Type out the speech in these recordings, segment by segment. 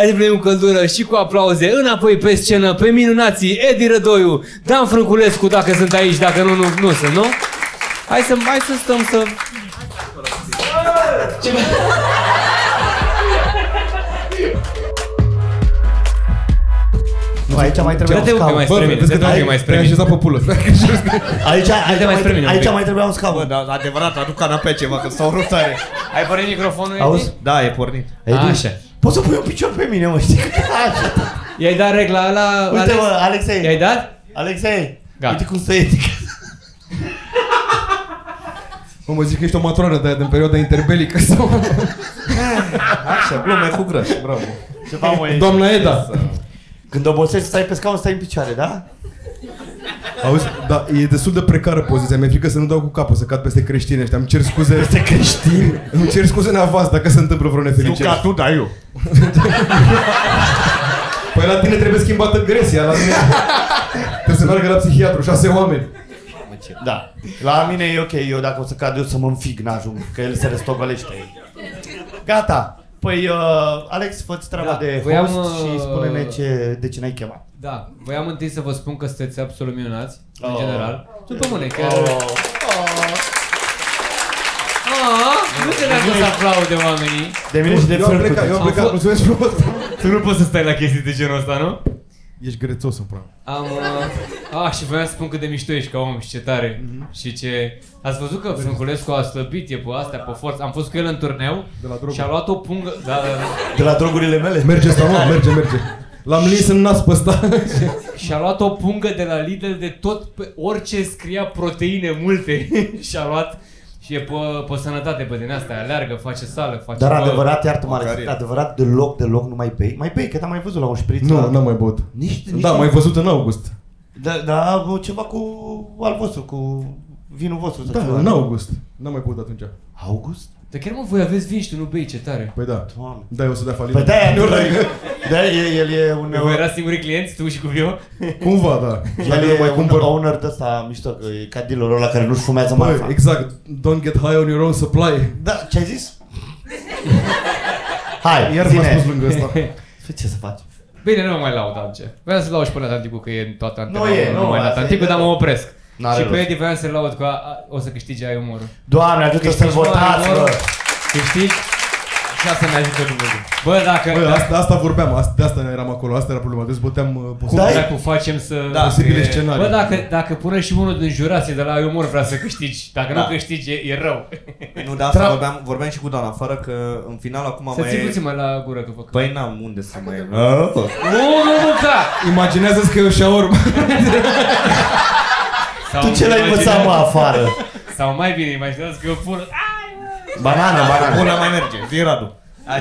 Hai să primim căldură și cu aplauze înapoi pe scenă pe minunații Edi Rădoiu, Dan Frânculescu dacă sunt aici, dacă nu, nu, nu sunt, nu? Hai să, hai să stăm să... Ce... Nu, aici mai trebuia un Dă-te un pic mai scaun. spre mine, dă-te un pic mai spre Te-ai mine. așezat pe pulă. Aici, aici, mai mai, spre mine un aici pic. mai trebuia un Bă, scaun. dar adevărat, aduc canapea ceva, că s-au rupt tare. Ai pornit microfonul, Edi? Auzi? Da, e pornit. Edi, Așa. Poți să pui un picior pe mine, mă, știi? Așa. I-ai dat regla ăla, Uite, Alex? mă, Alexei. I-ai dat? Alexei, Gata. uite cum stă Edi. Mă, mă zic că ești o matroană de aia din perioada interbelică sau... Așa, glume cu grăș, bravo. Ceva, mă, Edi. Doamna Eda. Când obosești, stai pe scaun, stai în picioare, da? Auzi, da, e destul de precară poziția. Mi-e frică să nu dau cu capul, să cad peste creștini ăștia. Îmi cer scuze. Peste creștini? Îmi cer scuze în avans dacă se întâmplă vreo Nu nefericire. ca tu, da eu. Păi la tine trebuie schimbată gresia, la tine... trebuie să meargă la psihiatru, șase oameni. Da. La mine e ok, eu dacă o să cad eu să mă înfig, n-ajung, că el se restogolește. Gata. Păi, uh, Alex, fă treaba Da, de voiam, host uh, și spune-ne ce, de ce n-ai chemat. Da, voiam întâi să vă spun că sunteți absolut minunați, în Oh. general. După mâine, chiar... Oh. Ah, nu te dacă să aplaude oamenii. De mine și de eu am fel plecat, eu am Am plecat, fost- mulțumesc frumos. Tu nu poți să stai la chestii de genul ăsta, nu? Ești grețos în pram. Am... Uh, ah, și voiam să spun cât de mișto ești ca om și ce tare. Și ce... Ați văzut că Frânculescu a slăbit, e pe astea, pe forță. Am fost cu el în turneu De la droguri. și a luat o pungă... Da, da, da. De la drogurile mele? Merge asta, mă, merge, merge. L-am lins în nas pe ăsta. Și a luat o pungă de la Lidl de tot, pe orice scria proteine multe. și a luat și e pe, pe sănătate pe din asta, aleargă, face sală, face... Dar bă, adevărat, iartă-mă, Alex, Bulgaria. adevărat, deloc, deloc nu mai bei? Mai bei, că te-am mai văzut la un șpriț. la- Nu, n-am mai băut. Nici, nici Da, nu- mai văzut în august. Da, da, bă, ceva cu al vostru, cu vinul vostru. sau Da, ceva. în august. N-am mai băut atunci. August? Dar chiar mă, voi aveți vin și tu nu bei, ce tare. Păi da. Doamne. Da, eu o să dea falit. Păi de-aia, nu, de el, el e un... Voi erați singurii clienți, tu și cu Vio? Cumva, da. El Dacă nu e mai un cumpăr. owner de ăsta mișto, că e ca dealerul ăla care nu-și fumează Bă, marfa. exact. Don't get high on your own supply. Da, ce ai zis? Hai, Iar m-a zine. spus lângă ăsta. Păi Ce să faci? Bine, nu mă mai laud, Alce. Vreau să laud și pe Natanticu că e în toată antena. Nu e, nu, mai asta Natanticu, e dar mă rău. opresc. N-are și pe rost. Edi voiam să-l laud că a, a, o să câștige ai umorul. Doamne, ajută să-l Câștigi, mă, votați, ai bă! umorul. Câștigi? Așa să ne ajută Dumnezeu. Bă, dacă... Bă, dacă asta, asta vorbeam, asta, de asta eram acolo, asta era problema, dezbăteam uh, cum posibil. Da, dracu facem să... Da, posibile e- scenarii. Bă, dacă, dacă pune și unul din jurație de la ai umor vrea să câștigi, dacă Da. nu câștigi, e, e rău. Nu, de asta Tra- vorbeam, vorbeam și cu doamna, fără că în final acum Să mai ții e... puțin mai la gură că fac. Păi n-am unde să mai... Nu, nu, nu, da! Imaginează-ți că e o shawarma. Sau Tu ce l-ai învățat, mă, afară? Sau mai bine, imaginează că eu pun... Banana, banana. Bună mai merge, zi Radu.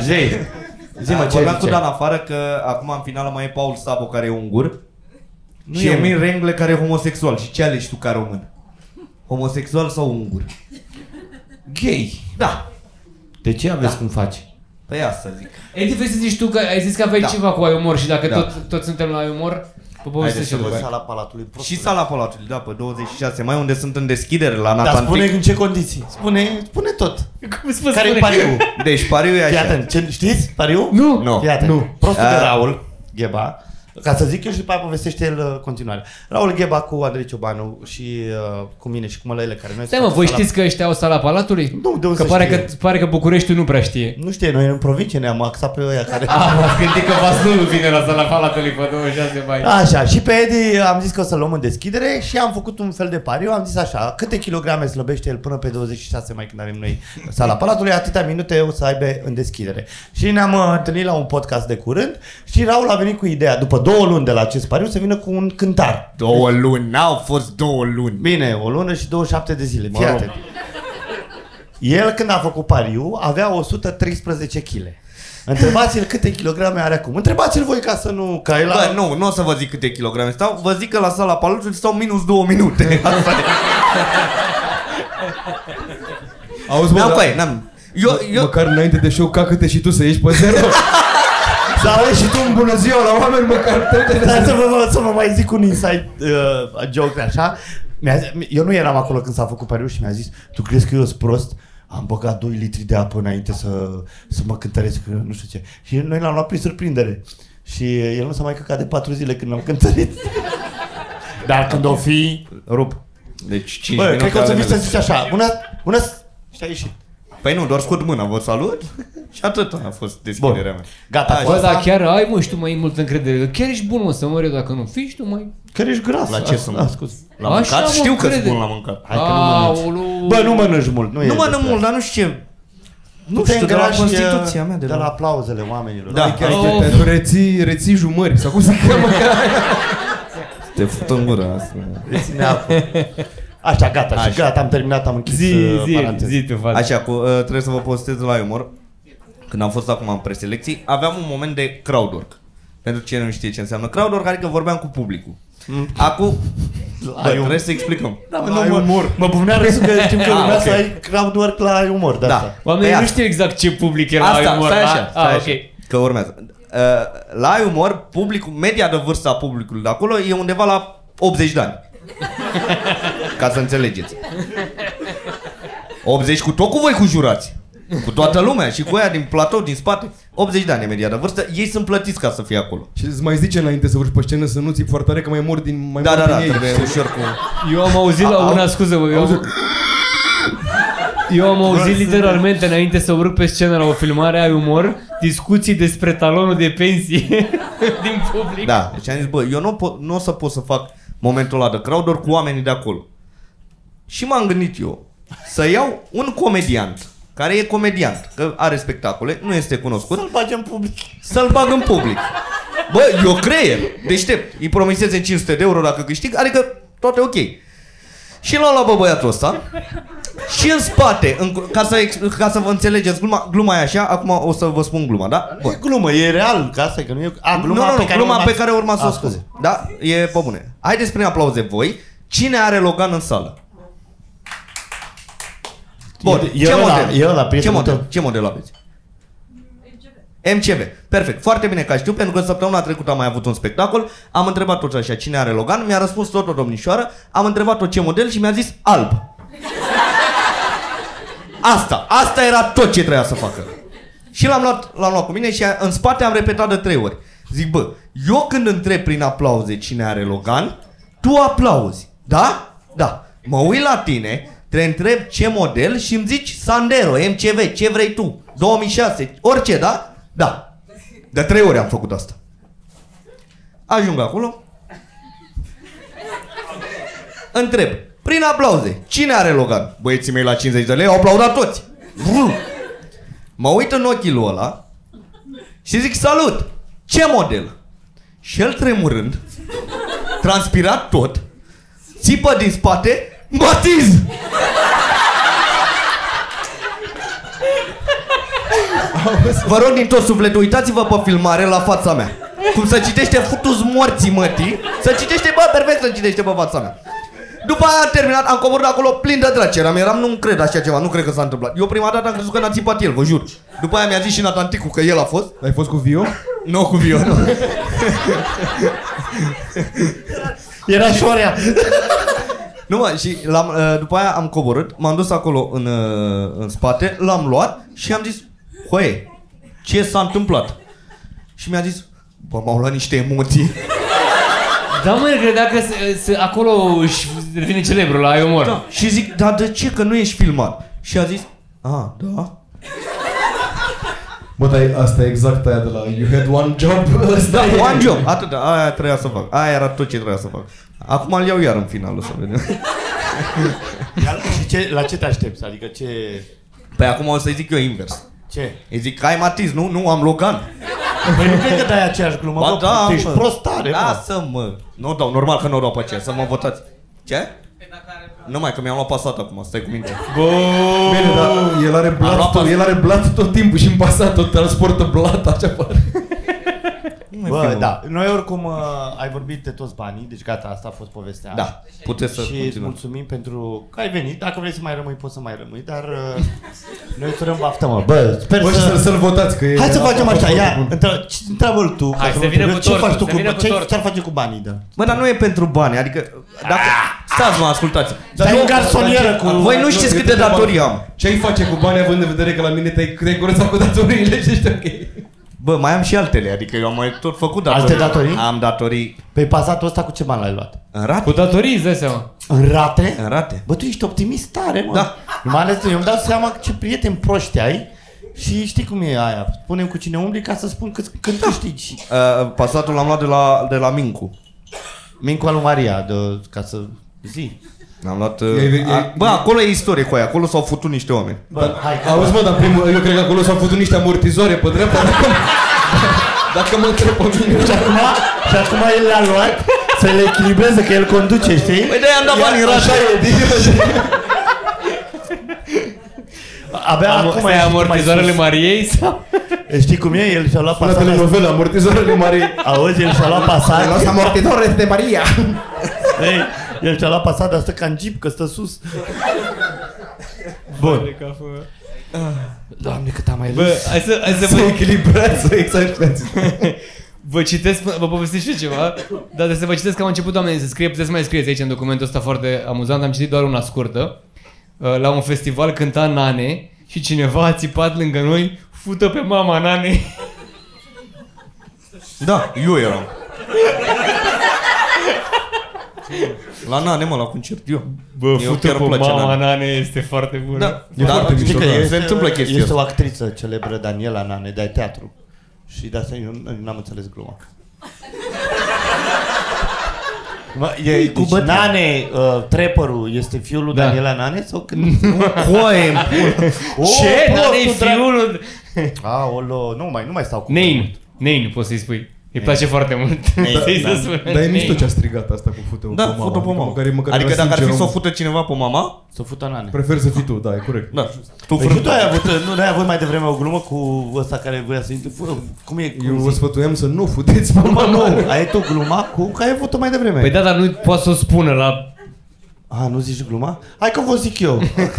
Jei. Zi, mă, ce vorbeam cu zice? doamna afară că acum în final mai e Paul Sabo care e ungur Nu și e Emil Rengle care e homosexual. Și ce alegi tu ca român? Homosexual sau ungur? Gay. Da. De ce aveți cum faci? Păi asta zic. Edi, vrei să zici tu că ai zis că aveai Da. ceva cu ai umor și dacă Da. tot, tot suntem la ai umor, Pă povestește Haideți după să aia. Sala Palatului. Și sala Palatului, da, pe 26 mai, unde sunt în deschidere la Dar Natantic. spune în ce condiții. Spune, spune tot. Cum spune? Care e pariu? Deci pariu e Fii așa. atent, ce, știți pariu? Nu! Nu. Fii atent. Nu. Prostul de A. Raul Gheba, ca să zic eu și după aia povestește el uh, continuare. Raul Gheba cu Andrei Ciobanu și uh, cu mine și cu mălăile care noi Stai mă, voi știți că ăștia au sala Palatului? Nu, de unde Că să pare știe? că, pare că Bucureștiul nu prea știe. Nu știe, noi în provincie ne-am axat pe ăia care... Ah, m-ați gândit că Vaslul vine la sala Palatului pe 26 mai. Așa, și pe Edi am zis că o să luăm în deschidere și am făcut un fel de pariu, am zis așa, câte kilograme slăbește el până pe 26 mai când avem noi sala Palatului, atâtea minute o să aibă în deschidere. Și ne-am uh, întâlnit la un podcast de curând și Raul a venit cu ideea, după două luni de la acest pariu, să vină cu un cântar. Două luni, n-au fost două luni. Bine, o lună și 27 de zile, fii Mă rog. atent. El când a făcut pariu avea 113 kg. Întrebați-l câte kilograme are acum. Întrebați-l voi ca să nu... Ca el Bă, nu, nu o să vă zic câte kilograme stau, vă zic că la sala Palatului stau minus două minute. Asta e. Auzi, bă, N-am da- pe n-am. Eu, eu, Măcar înainte de show, cacă-te și tu să ieși pe zero. să auzi și tu un bună ziua la oameni, măcar te Dar să vă, să vă mai zic un inside uh, joke așa. Mi-a, zi- eu nu eram acolo când s-a făcut pariu și mi-a zis Tu crezi că eu sunt prost? am băgat 2 litri de apă înainte să, să mă cântăresc, că nu știu ce. Și noi l-am luat prin surprindere. Și el nu s-a mai căcat de 4 zile când am cântărit. Dar când o fi... Rup. Deci 5 Bă, minute cred că o să ale vii să mele. zici așa, bună, bună, și a ieșit. Păi nu, doar scot mâna, vă salut și atât a fost deschiderea mea. Gata, Așa. Bă, Asta- dar chiar ai, mă, și tu mai mult încredere. Chiar ești bun, mă, să mor eu dacă nu fii și tu mai... Că ești gras. La ce Ah, să ah, mă- scuze. La Așa, mâncat? mă, Știu că crede. sunt bun la mâncat. Hai că nu mănânci. Aoleu. Bă, nu mănânci mult, nu e Nu mănânc despre mult, asta. dar nu știu ce. Nu Tu te știu, de la îngrași, Constituția uh, mea. De la aplauzele oamenilor. Da. Chiar Oh. oh. tu reții, reții jumări, sau cum se cheamă? Te fut în gură asta. Ține apă. Așa, gata, și Așa. gata, am terminat, am închis Zi, uh, zi, paranteza. zi tu, față. Așa, cu, uh, trebuie să vă postez la umor. Când am fost acum în preselecții, aveam un moment de crowdwork. Pentru cine nu știe ce înseamnă crowdwork, adică vorbeam cu publicul. Acum, bă, trebuie să explicăm. Da, mă, La nu, mă, umor. mă bufnea râsul că știm că Ah, urmea ok. să ai crowdwork la umor de Da. asta. Oamenii Păi nu asta. știu exact ce public era Asta, umor. stai Ah, așa, stai ah, așa, ok. că urmează. Uh, la umor, publicul, media de vârstă a publicului de acolo e undeva la 80 de ani. Ca să înțelegeți. 80 cu tot cu voi cu jurați. Cu toată lumea și cu aia din platou, din spate. 80 de ani e media de vârstă. Ei sunt plătiți ca să fie acolo. Și îți mai zice înainte să urci pe scenă să nu ți foarte tare că mai mor din mai Da, mor da, din da, ei. trebuie ușor cu... Eu am auzit la A- una, scuză mă, eu, eu am auzit literalmente înainte să urc pe scenă la o filmare ai umor, discuții despre talonul de pensie din public. Da, deci am zis, bă, eu nu, po- nu o să pot să fac momentul ăla de crowd cu oamenii de acolo. Și m-am gândit eu să iau un comediant care e comediant, că are spectacole, nu este cunoscut, Să-l bagi în public. să-l bag în public. Bă, eu creier, deștept, îi promiseze 500 de euro dacă câștig, adică toate ok. Și l-am luat pe băiatul ăsta și în spate, în, ca, să, ex- ca să vă înțelegeți, gluma, gluma e așa, acum o să vă spun gluma, da? Bă, E glumă, e real, ca asta, că nu e... A, gluma nu, nu, pe nu, care gluma urma- pe care urma să o A, scuze. Da? E pe bune. Haideți prin aplauze voi. Cine are Logan în sală? Bun, E- e ce ăla, model? e ăla, ce prietenul model? tău. Ce model aveți? MCV. Perfect. Foarte bine că știu, pentru că săptămâna trecută am mai avut un spectacol. Am întrebat tot așa cine are Logan. Mi-a răspuns tot o domnișoară. Am întrebat-o ce model și mi-a zis alb. Asta. Asta era tot ce trebuia să facă. Și l-am luat, l-am luat cu mine și în spate am repetat de trei ori. Zic, bă, eu când întreb prin aplauze cine are Logan, tu aplauzi. Da? Da. Mă uit la tine, te întreb ce model și îmi zici Sandero, MCV, ce vrei tu, 2006, orice, da? Da. De trei ori am făcut asta. Ajung acolo. Întreb, prin aplauze, cine are Logan? Băieții mei la 50 de lei au aplaudat toți. Vrr. Mă uit în ochii lui ăla și zic salut, ce model? Și el tremurând, transpirat tot, țipă din spate, Matiz! Vă rog din tot sufletul, uitați-vă pe filmare la fața mea. Cum să citește futus morții mătii, să citește, bă, perfect să citește pe fața mea. După aia am terminat, am coborât acolo plin de draci. Eram, eram, nu cred așa ceva, nu cred că s-a întâmplat. Eu prima dată am crezut că n-a țipat el, vă jur. După aia mi-a zis și Natanticu că el a fost. Ai fost cu Vio? Nu cu Vio, nu. Era șorea. Nu mă, și l-am, uh, după aia am coborât, m-am dus acolo în, uh, în spate, l-am luat și am zis, Hoie, ce s-a întâmplat? Și mi-a zis, bă, m-au luat niște emoții. Da, mă, credea că se, se, acolo își devine celebru la ai umor. Da. Și zic, dar de ce că nu ești filmat? Și a zis, a, da? Bă, dar e- asta e exact aia de la You had one job. Asta Da, e. one job, atât, aia trebuia să fac. Aia era tot ce trebuia să fac. Acum îl iau iar în finalul să vedem. Și ce, la ce te aștepți? Adică ce... Păi acum o să-i zic eu invers. Ce? Îi zic, ai Matiz, nu? Nu, am Logan. Păi nu cred că dai aceeași glumă, Ba bă, da, tu ești mă. prost tare, mă. Lasă-mă. Nu dau, normal că nu o dau pe aceea, să mă votați. Ce? Nu mai, că mi-am luat pasat acum, stai cu minte. Bine, dar el are Am blat luat tot, pas- el are blat tot timpul și în pasat tot transportă blat, așa pare. Nu Bă, fi, mă. da. Noi oricum uh, ai vorbit de toți banii, deci gata, asta a fost povestea. Da, puteți să și îți continuăm. mulțumim pentru că ai venit. Dacă vrei să mai rămâi, poți să mai rămâi, dar uh, noi îți urăm baftă, mă. Bă, sper Bă, și să, să... să-l votați, că e... Hai să facem a fost așa, foarte ia, bun. între- ce- întreabă-l tu. Hai, ca să mă vină întreb cu Ce tortul, faci tu să cu vină cu ce, tortul. ce-ar face cu banii, da? Bă, dar nu e pentru bani, adică... Dacă... Stați, mă, ascultați. Stai în garsonieră cu... Voi nu știți eu câte te întreb, datorii am. Ce ai face cu banii având în vedere că la mine te-ai, te-ai curățat cu datoriile și ești ok? Bă, mai am și altele, adică eu am mai tot făcut datorii. Alte datorii? Am datorii Pe pasatul ăsta cu ce bani l-ai luat? în rate. Cu datorii, îți dai seama. În rate? În rate. Bă, tu ești optimist tare, mă. Da. Mai ales eu îmi dau seama ce prieteni proști ai și știi cum e aia. Spunem cu cine umbli ca să spun cât, când câștigi. Uh, pasatul l-am luat de la, de la Mincu. Mincu al lui Maria, de, ca să zi. Am luat... Uh, E- e- a, bă, acolo e istorie cu aia, acolo s-au futut niște oameni. Bă, hai, că Auzi, mă, dar primul, eu cred că acolo s-au făcut niște amortizoare pe dreapta. Dacă, dacă mă întreb pe mine... Și acum, și acum el le-a luat să le echilibreze, că el conduce, știi? Păi de-aia am dat bani în Așa rate. e, din Abia Am, acum stai, ești amortizoarele mai sus. Mariei sau? Știi cum e? El și-a luat La pasat. telenovelă, amortizoarele mari. Auzi, el și-a luat pasat. amortizore de Maria. Ei, el și-a luat pasat, dar stă ca în jeep, că stă sus. Bun. Doamne, cât am mai Bă, hai să, hai să Se vă, echilibrează, exact. vă citesc, vă povestesc și eu ceva, dar de să vă citesc că am început oamenii să scrie, puteți să mai scrieți aici în documentul ăsta foarte amuzant, am citit doar una scurtă. Uh, La un festival cânta Nane și cineva a țipat lângă noi, fută pe mama Nane. Da, eu eram. La Nane, mă, la concert, eu. Bă, Eu fută chiar pe îmi place mama Nane. Nane este foarte bună. Da, E foarte Știi mișto, că da. este, Se întâmplă chestia Este asta. o actriță celebră, Daniela Nane, de teatru. Și de asta eu nu- n-am înțeles gluma. Mă, e, cu deci bătrân. Nane, uh, trepărul, este fiul lui Da. Daniela Nane? Sau când... Coaie, Ce? Nane e prostul, fiul... Aolo, nu mai, nu mai stau cu Nein. Nein, poți să-i spui. Îi place foarte mult. Nein, Să-i da. se spune Dar e mișto Nein. ce a strigat asta cu fută Da, pe mama. fută pe Adică mama. Măcar, măcar Adică era dacă ar fi sincer, să o om. fută cineva pe mama, Să fută Nane. Prefer să fii tu, da, e corect. da, tu Păi și frântă. tu ai avut, nu, nu ai avut mai devreme o glumă cu ăsta care voia să intre, fă, cum e? Cum Eu vă zici? sfătuiam să nu futeți pe Nu, mă, mama. nu, ai tu gluma cu că ai avut-o mai devreme. Păi da, dar nu poate să o spună la... A, nu zici gluma? Hai că vă zic eu.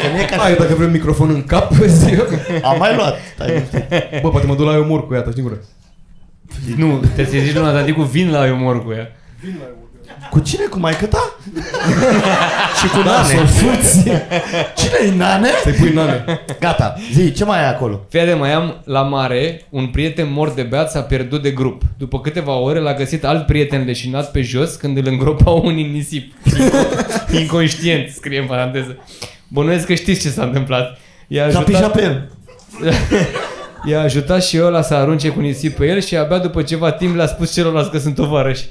Că nu e ca Hai, dacă vrem microfon în cap, zi eu. Am mai luat. Stai liniștit. Bă, poate mă duc la umor cu ea, taci din gură. Nu, trebuie să-i zici lui Natalicu, vin la umor cu ea. Cu cine? Cu maică ta? Și cu Da, Nane. să o fuți. Cine e Nane? Să-i pui nane. Gata, zi, ce mai ai acolo? Fii de mai am la mare, un prieten mort de beat s-a pierdut de grup. După câteva ore l-a găsit alt prieten leșinat pe jos când îl îngropau unii în nisip. Inco- Inconștient, scrie în paranteză. Bănuiesc că știți ce s-a întâmplat. I-a S-a pișat ajutat, pe el. I-a ajutat și ăla să arunce cu nisip pe el și abia după ceva timp le-a spus celorlalți că sunt tovarăși.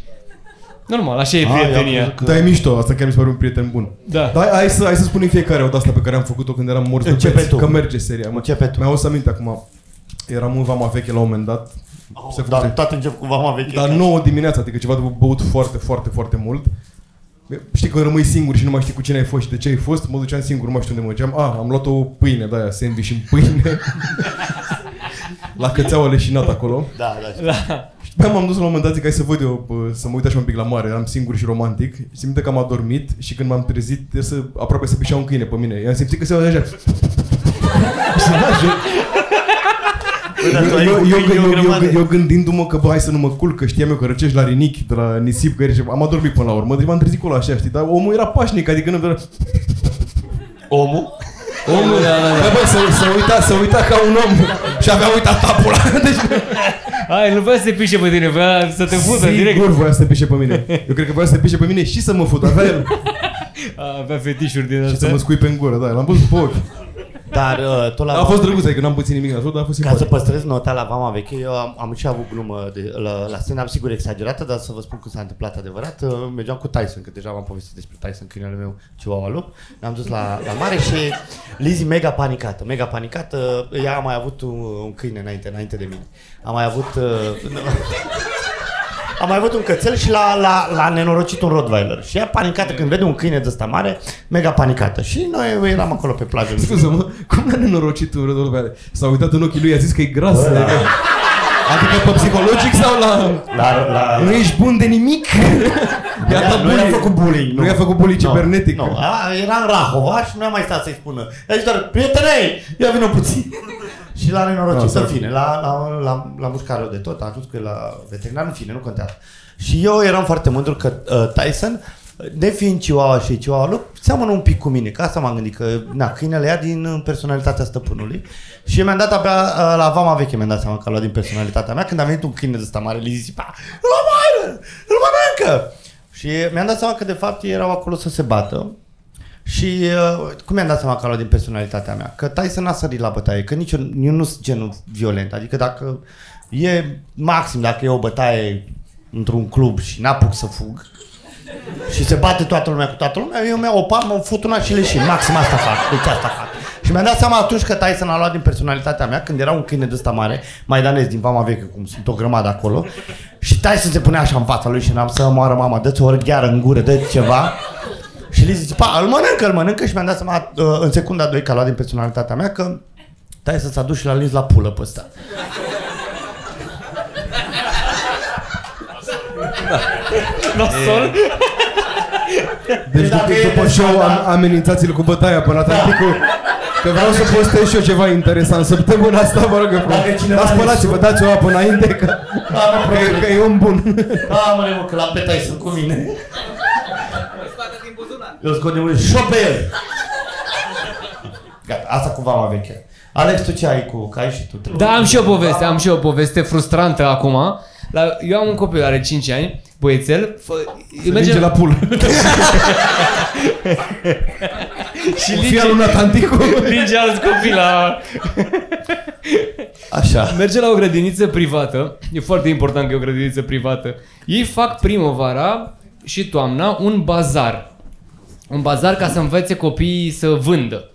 Normal, așa e Ah, i-a prietenia. crezut că- Da, e mișto, asta chiar mi se pare un prieten bun. Da. Dar hai să, hai să spunem fiecare o asta pe care am făcut-o când eram morți de Începe peți, tu. că merge seria. Mă. Începe tu. Mi-au să aminte acum. Eram în Vama Veche la un moment dat. Se Dar făcuse, toate încep cu vama veche. dar 9 dimineața, adică ceva după băut foarte, foarte, foarte mult. Știi că rămâi singur și nu mai știi cu cine ai fost și de ce ai fost, mă duceam singur, nu mai știu unde mergeam. Ah, am luat o pâine de aia, sandwich în pâine. la cățeaua leșinat acolo. Da, da. Și după aia m-am dus la un moment dat, zic, hai să văd eu, bă, să mă uit așa un pic la mare, eram singur și romantic. Și simte că am adormit și când m-am trezit, de să, aproape să pișea un câine pe mine. I-am simțit că se aude așa. Și da, jur- Bă, dar tu ai eu, cu eu, câini eu, o eu, grămadă. eu, eu gândindu-mă că bă, hai să nu mă culc, că știam eu că răcești la rinichi de la nisip, că e ceva. Am adormit până la urmă, deci m-am trezit cu ăla așa, știi, dar omul era pașnic, adică nu era... Omul? Omul, da, da, Bă, da. bă, să, să uita, să uita ca un om și avea uitat tapul ăla. Deci, Hai, nu vrea să te pișe pe tine, vrea să te fută direct. Sigur voia să te pișe pe mine. Eu cred că voia să te pișe pe mine și să mă fut. Avea el A, avea fetișuri din și să astea. mă scui pe în gură, da, l-am văzut pe ochi. Dar uh, tot la A fost drăguț, adică n-am pățit nimic nasol, dar a fost Ca să simpatic. păstrez nota la Vama Veche, eu am, am și avut glumă de, la, la stand-up, sigur exagerată, dar să vă spun că s-a întâmplat adevărat. Uh, Mergeam cu Tyson, că deja v-am povestit despre Tyson, câinele meu, Chihuahua Lup. Ne-am dus la, la mare și Lizzy mega panicată, mega panicată. Ea a mai avut un, un câine înainte, înainte de mine. A mai avut... Uh, am mai avut un cățel și l-a, l-a, l-a nenorocit un Rottweiler. Și ea panicată când vede un câine de ăsta mare, mega panicată. Și noi eram acolo pe plajă. Scuze-mă, cum n-a nenorocit un rădol pe S-a uitat în ochii lui, a zis că e gras. adică- Adică pe psihologic sau la... La, la, Nu ești bun de nimic? I-a dat nu i-a bullying. făcut bullying. Nu i-a făcut bullying Nu, cibernetic. Nu, a, era în Rahova și nu a mai stat să-i spună. I-a zis doar, prietene, ia vină puțin. Și l-a nenorocit, Da, în să- fine, la, la, la, la mușcat rău de tot, a ajuns că e la veterinar, în fine, nu contează. Și eu eram foarte mândru că uh, Tyson, nefiind chihuahua și chihuahua lui, seamănă un pic cu mine, că asta m-am gândit, că na, câinele ia din uh, personalitatea stăpânului. Și mi-am dat abia uh, la vama veche, mi-am dat seama că a luat din personalitatea mea, când a venit un câine de ăsta mare, le zisipa, îl omoară, îl mănâncă! Și mi-am dat seama că de fapt ei erau acolo să se bată. Și uh, cum mi-am dat seama că a luat din personalitatea mea? Că Tyson n-a sărit la bătaie, că nici eu, eu nu sunt genul violent. Adică dacă e maxim, dacă e o bătaie într-un club și n-apuc să fug și se bate toată lumea cu toată lumea, eu mi-au o palmă, îmi fut una și leșin. Maxim asta fac, deci asta fac. Și mi-am dat seama atunci că Tyson a luat din personalitatea mea, când era un câine de ăsta mare, maidanez din vama veche, cum sunt o grămadă acolo, și Tyson se punea așa în fața lui și n-am să moară mama, dă-ți o răgheară în gură, dă ceva. Și le zice, pa, îl mănâncă, îl mănâncă și mi-am dat seama uh, în secunda 2 că a luat din personalitatea mea că Tyson s-a dus și l-a lins la pulă pe ăsta. Nasol. Deci Dacă după, e după de show scandal. am, amenințați-l cu bătaia până la Tanticu. Că vreau să postez și eu ceva interesant săptămâna asta, vă rog eu frumos. Dacă cineva Dar spălați-vă, ne- dați o apă înainte că, Da, mă, că, că e un bun. Da, mă, mă, că la pe Tyson cu mine. Eu scot din mâini, șo pe el! Gata, asta cu vama veche. Alex, tu ce ai cu cai și tu? Da, am și o poveste, am și o poveste frustrantă acum. La, eu am un copil, are 5 ani, băiețel. Fă, Se merge la pul. și Fia linge, luna Tanticu. linge alți copii la... Așa. Merge la o grădiniță privată. E foarte important că e o grădiniță privată. Ei fac primăvara și toamna un bazar. Un bazar ca să învețe copiii să vândă.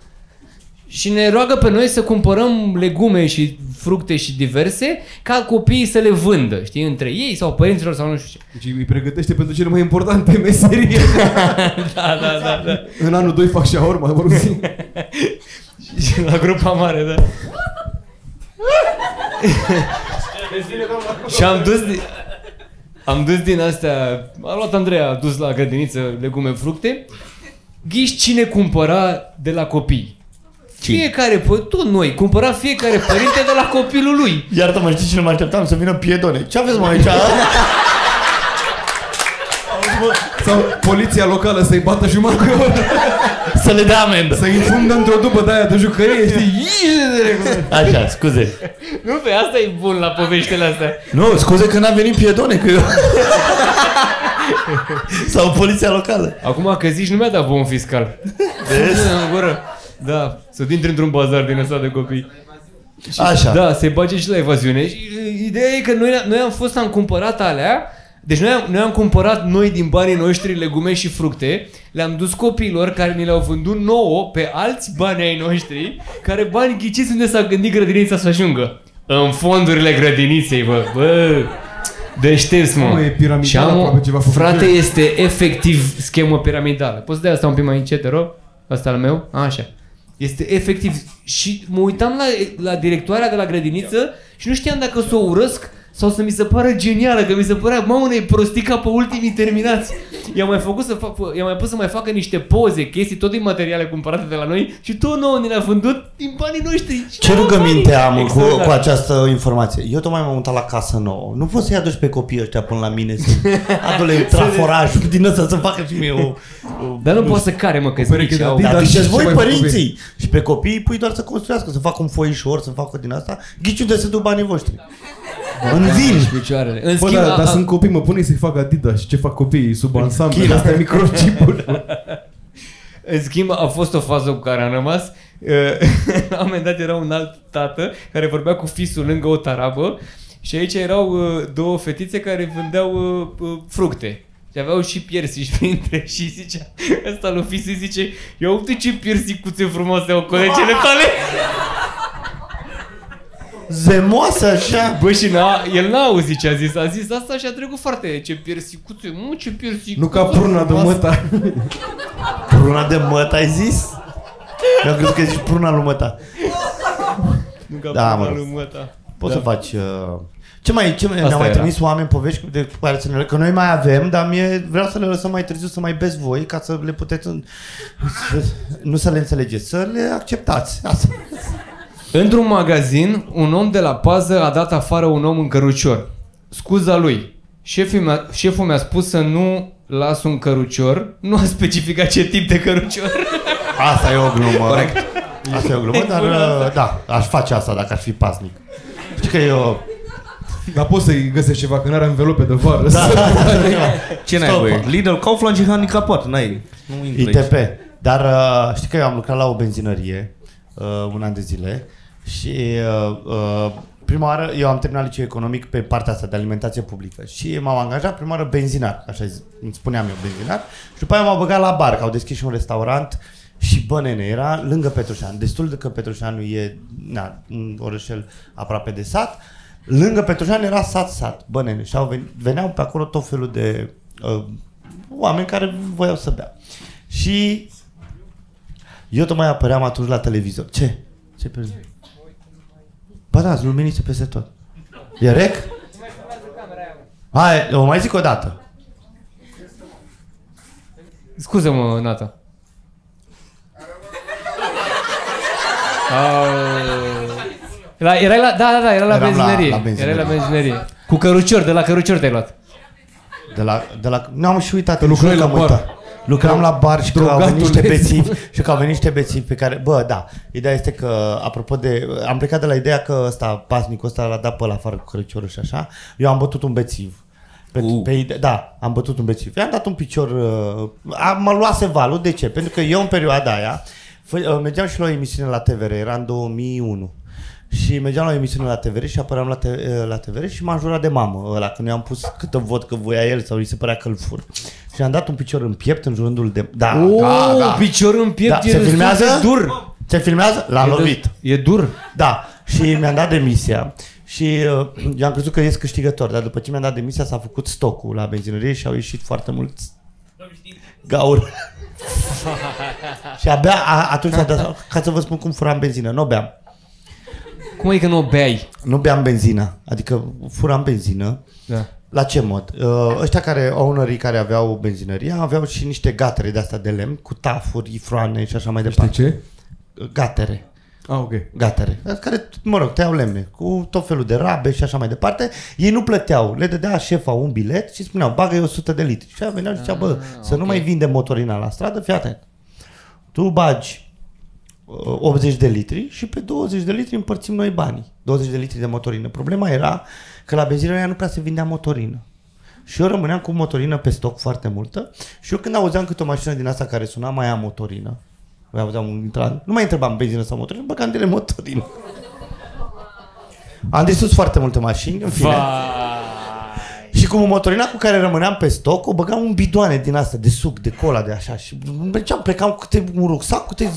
Și ne roagă pe noi să cumpărăm legume și fructe și diverse ca copiii să le vândă, știi, între ei sau părinților sau nu știu ce. Deci îi pregătește pentru cele mai importante meserii. Da, da, da, da. În anul 2 fac shawarma, vă rog zi. Și la grupa mare, da. și am dus din, am dus din astea, a luat Andreea, a dus la grădiniță legume, fructe. Ghiși cine cumpăra de la copii? Fiecare, pă, tot noi, cumpăra fiecare părinte de la copilul lui. Iartă-mă, știi cine mă așteptam? Să vină piedone. Ce aveți mă aici? Sau poliția locală să-i bată jumătate de oră. să le dea amendă. Să-i infundă într-o după de aia de jucărie, știi? Iiii de regulă. Așa, scuze. Nu, pe asta e bun la poveștile astea. Nu, scuze că n-a venit piedone, că eu... Sau poliția locală. Acum că zici, nu mi-a dat bun fiscal. Vezi? În gură. Da, să intri într-un bazar din ăsta de copii. Așa. Da, se bage și la evaziune. Și uh, ideea e că noi, noi am fost, am cumpărat alea, deci noi am, noi am cumpărat noi din banii noștri legume și fructe, le-am dus copiilor care ni le-au vândut nouă pe alți bani ai noștri, care bani ghiciți unde s-a gândit grădinița să ajungă. În fondurile grădiniței, bă. Bă, deștepți, mă. Mă, e piramidal Și am aproape o, ceva făcut frate, eu. este efectiv schemă piramidală. Poți să dai asta un pic mai încet, te rog? Asta al meu? Așa. Este efectiv. Și mă uitam la, la directoarea de la grădiniță și nu știam dacă să o urăsc sau să mi se pară genială, că mi se părea, mamă, ne prostica pe ultimii terminați. I-am mai făcut să fac, i-am mai pus să mai facă niște poze, chestii, tot din materiale cumpărate de la noi și tot nouă ne le-a vândut din banii noștri. Și Ce nouă rugăminte banii. am cu, Extraordinar. cu această informație? Eu tocmai m-am mutat la casă nouă. Nu poți să-i aduci pe copiii ăștia până la mine să adule traforaj din ăsta să facă și mie o... o Dar nu poți să care, mă, că pereche de au... Adidas. Dar și duceți ce voi mai părinții. Și pe copii îi pui doar să construiască, să facă un foișor, să facă din asta. Ghici unde se duc banii voștri. În vin. și picioarele. În Bă, schimb, da, a- dar a- sunt copii, mă pune să-i fac Adidas și ce fac copiii sub ansamblu, China. astea microchipuri. În schimb, a fost o fază cu care am rămas. Uh, La un moment dat era un alt tată care vorbea cu fisul lângă o tarabă și aici erau uh, două fetițe care vândeau uh, uh, fructe. Și aveau și piersici printre și zicea, ăsta lui fisul zice, ia uite ce piersicuțe frumoase au colegele tale. Zemoasă așa. Bă, și n-a, el n-a auzit ce a zis, a zis asta și a trecut foarte, ce piersicuțe, mă, ce piersicuțe. Nu ca pruna de măta. Pruna de măt ai zis? Mi-am crezut că zici pruna lui măta. Nu ca Da, da, mă. lui măta. Poți Da. să faci... Uh... Ce mai, ce mai, Asta ne-au mai era. trimis oameni povești de care să ne, că noi mai avem, dar mie vreau să le lăsăm mai târziu să mai beți voi ca să le puteți, în- să, nu să le înțelegeți, să le acceptați. Asta. Într-un magazin, un om de la pază a dat afară un om în cărucior. Scuza lui. Șeful mi-a, șeful mi-a spus să nu las un cărucior, nu a specificat ce tip de cărucior. Asta e o glumă. Corect. Asta e o glumă, dar uh, da, aș face asta dacă aș fi pasnic. Știi că eu... Dar poți să-i găsești ceva, că n-are învelope de vară. Da, Ce n-ai Stop. voie? Lidl, Kaufland și handicapat, n-ai. Nu intri aici. ITP. Dar uh, știi că eu am lucrat la o benzinărie uh, un an de zile și uh, uh, prima oară eu am terminat liceu economic pe partea asta de alimentație publică și m-am angajat prima oară benzinar, așa zi- îmi spuneam eu benzinar și după aia m-au băgat la bar, că au deschis și un restaurant și bă nene, era lângă Petroșan, destul de că Petroșanu e na, un orășel aproape de sat, lângă Petroșan era sat-sat, bă nene, și au venit, veneau pe acolo tot felul de uh, oameni care voiau să bea. Și eu tocmai apăream atunci la televizor. Ce? Ce pe Ba da, sunt luminițe peste tot. E rec? Hai, o mai zic o dată. Scuze-mă, Nata. Au. La, erai la, da, da, da, era la Eram la- benzinărie. la benzinărie. Era la benzinărie. Cu cărucior, de la cărucior te-ai luat. De la, de la, n-am și uitat. Că lucrai nici nu la că am bar. uitat. Lucram la bar și că au Drogatul venit niște vezi. bețivi și că au venit niște bețivi pe care, bă, da, ideea este că, apropo de, am plecat de la ideea că ăsta, pasnicul ăsta l-a dat pe la afară cu crăciorul și așa, eu am bătut un bețiv. Pe, Uh. pe ide- da, am bătut un bețiv. I-am dat un picior, uh, am, mă luase valul, de ce? Pentru că eu în perioada aia, fă, uh, mergeam și la o emisiune la TVR, era în 2001. Și mergeam la o emisiune la TVR și apăream la, te, uh, la TVR și m-a jurat de mamă ăla, când eu am pus câtă văd că voia el sau îi se părea că îl fur. Și am dat un picior în piept în jurândul de... Da, oh, da, da. picior în piept Da, e se destul filmează? de dur. Se filmează? L-a E de- lovit. E dur. Da, și mi-am dat demisia și uh, eu am crezut că ies câștigător, dar după ce mi-am dat demisia s-a făcut stocul la benzinărie și au ieșit foarte mulți gauri. și abia a, atunci s-a dat, ca să vă spun cum furam benzină, nu o beam. Cum e că nu o beai? Nu beam benzină, adică furam benzină. Da. La ce mod? Uh, ăștia care, ownerii care aveau benzinărie, aveau și niște gatere de astea de lemn, cu tafuri, ifroane și așa mai Știi departe. ce? Gatere. Ah, ok. gatere, care, mă rog, tăiau lemne, cu tot felul de rabe și așa mai departe. Ei nu plăteau, le dădea șefa un bilet și spuneau, bagă 100 de litri. Și aia veneau și zicea, bă, să nu mai vinde motorina la stradă, fii atent. Tu bagi uh, 80 de litri și pe 20 de litri împărțim noi banii. 20 de litri de motorină. Problema era că la benzinăria nu prea se vindea motorină. Și eu rămâneam cu motorină pe stoc foarte multă și eu când auzeam câte o mașină din asta care suna mai am motorină, mai auzeam un intrat, nu mai întrebam benzină sau motorină, băgam de motorină. Am distrus foarte multe mașini, în fine. Și cu motorina cu care rămâneam pe stoc, o băgam în bidoane din asta, de suc, de cola, de așa. Și mergeam, plecam cu câte un rucsac, cu câte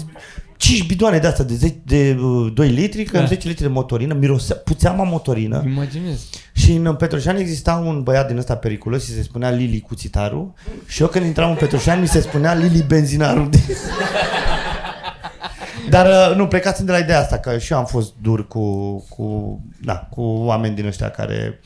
5 bidoane de asta, de, 10, de uh, 2 litri, că Da. 10 litri de motorină, mirosea, puțeam a motorină. Imaginez. Și în Petroșani exista un băiat din ăsta periculos și se spunea Lili Cuțitaru și eu când intram în Petroșani mi se spunea Lili Benzinaru. Dar uh, nu, plecasem de la ideea asta, că și eu am fost dur cu, cu, da, cu oameni din ăștia care,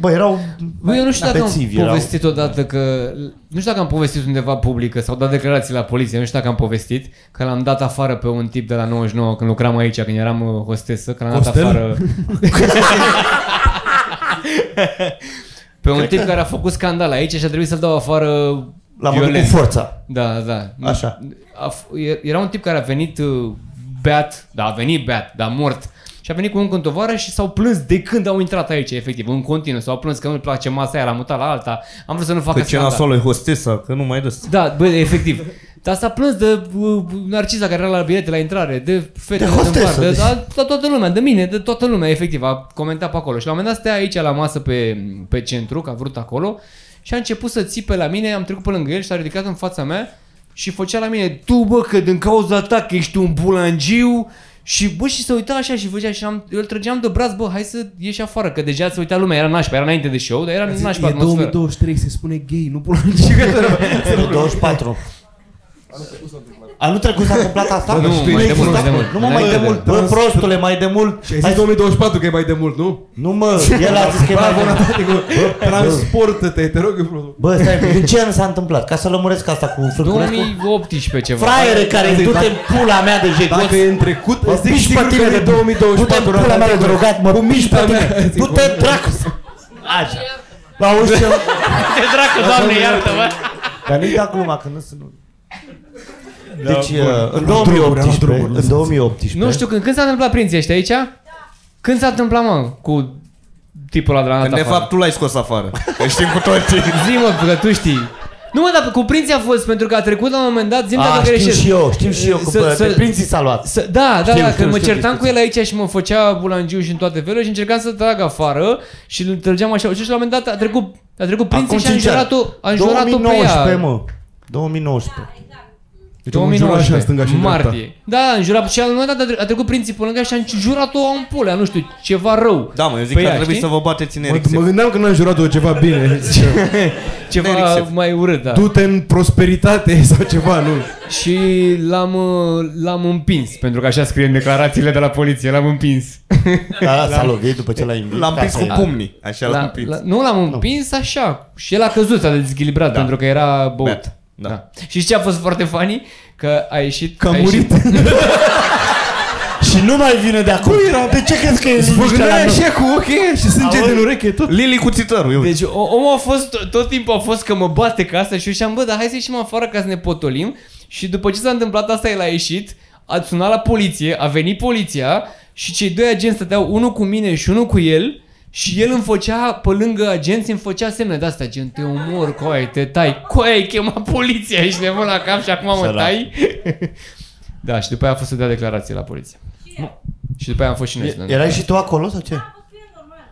bă, erau Bă, eu nu știu dacă am bețivi, erau- povestit odată că... Nu știu dacă am povestit undeva publică sau dat declarații la poliție, nu știu dacă am povestit că l-am dat afară pe un tip de la 99 când lucram aici, când eram uh, hostesă, că l-am dat Costel? afară... pe un tip care a făcut scandal aici și a trebuit să-l dau afară L-am văzut cu violent. forța. Da, da. Așa. A f- e- Era un tip care a venit uh, beat, da, a venit beat, dar mort. Și a venit cu încă un tovară și s-au plâns de când au intrat aici, efectiv, în continuu. S-au plâns că nu-i place masa aia, l-a mutat la alta. Am vrut să nu facă Că ce scandal. nasoală e hostesa, că nu mai dă Da, bă, efectiv. Dar s-a plâns de uh, Narcisa care era la bilete la intrare, de fetele De din hostesă, bar, de, deci. de, de, toată lumea, de mine, de toată lumea, efectiv, a comentat pe acolo. Și la un moment dat stea aici la masă pe, pe centru, că a vrut acolo, și a început să țipe la mine, am trecut pe lângă el și s-a ridicat în fața mea și făcea la mine, tu bă, că din cauza ta că ești un bulangiu, și bă, și se uita așa și făcea și am, eu îl trăgeam de braț, bă, hai să ieși afară, că deja se uita lumea, era nașpa, era înainte de show, dar era nașpa E atmosferă. 2023, se spune gay, nu pula 24. A, nu trecut s-a întâmplat asta? Nu, și tu mai ești de mult, mai de existat? mult. Nu mă, mai de Înainte mult. de- Bă, prostule, mai de mult. Și ai Hai zis 2024 că e mai de mult, nu? Nu mă, el a zis că e mai Bravo, de mult. Natalicu, transportă-te, te rog eu frumos. Bă, stai, în ce an s-a întâmplat? Ca să lămuresc asta cu Frânculescu? 2018 ceva. Fraiere care Asta e, du-te în pula mea de jegoț. Dacă e în trecut, Mă îți zic piși pe sigur tine că de e 2024. Du-te în pula mea de drogat, mă piși pe tine. mea, zic, Du-te dracu. Așa. Auzi ce... Ce dracu, doamne, iartă-mă! Dar nu-i da gluma, că nu sunt... Deci, bun. uh, în Am luat droguri, am luat 2018, droguri, în lăsați. 2018, Nu știu, când, când s-a întâmplat prinții ăștia aici? Când s-a întâmplat, mă, cu tipul ăla de la Când de fapt tu l-ai scos afară. Că știm cu toții. Zi, mă, că tu știi. Nu, mă, dar cu prinții a fost, pentru că a trecut la un moment dat, zi-mi A, dacă știu greșesc. și eu, știu și eu, că Să- pe, să- pe prinții s-a luat. Să, da, da, Știu, da, știu, că mă știu, certam știu, cu el aici și mă făcea bulangiu și în toate felurile și încercam să trag afară și îl trăgeam așa. Și la un moment dat a trecut, a trecut prinții Acum și a cinci ani. înjurat-o, a înjurat-o pe 2019, ea. mă. 2019. Deci am înjurat și în stânga și în dreapta. martie. Da, a înjurat și la un moment dat a tre- a trecut prinții pe lângă ea și a înjurat-o în pulea, nu știu, ceva rău. Da, mă, eu zic Pe că ea, ar trebui știi? să vă bateți în Mă, Ericsson. mă gândeam că n-am jurat-o ceva bine. Ceva Nerixef. mai urât, da. Du-te în prosperitate sau ceva, nu? Și l-am, uh, l-am împins, pentru că așa scrie în declarațiile de la poliție, l-am împins. Da, s-a lovit după ce l-a invit. L-am prins Ca cu să- pumnii. Așa l-am La, prins. la, nu l-am împins așa și el a căzut, s-a dezechilibrat Da. pentru că era băut. Beat. Da. Și știi ce a fost foarte funny? Că a ieșit... Că a ieșit- murit. Și nu mai vine de acum. De ce crezi că e liniște la Făgânea noi? așa cu ochii și sânge Auzi? din ureche tot. Lili cu țitărul, eu. Deci o- omul a fost, tot, tot timpul a fost că mă bate ca asta și eu știam, bă, dar hai să ieșim afară ca să ne potolim. Și după ce s-a întâmplat asta, el a ieșit, a sunat la poliție, a venit poliția și cei doi agenți stăteau unul cu mine și unul cu el și el îmi făcea, pe lângă agenți, îmi făcea semne de astea, gen, te omor, coai, te tai, coai, ai chemat poliția, ești nebun la cap și acum mă Sărac. tai. da, și după aia a fost să dea declarație la poliție. Și după aia am fost și noi. să dăm Erai și tu acolo sau ce?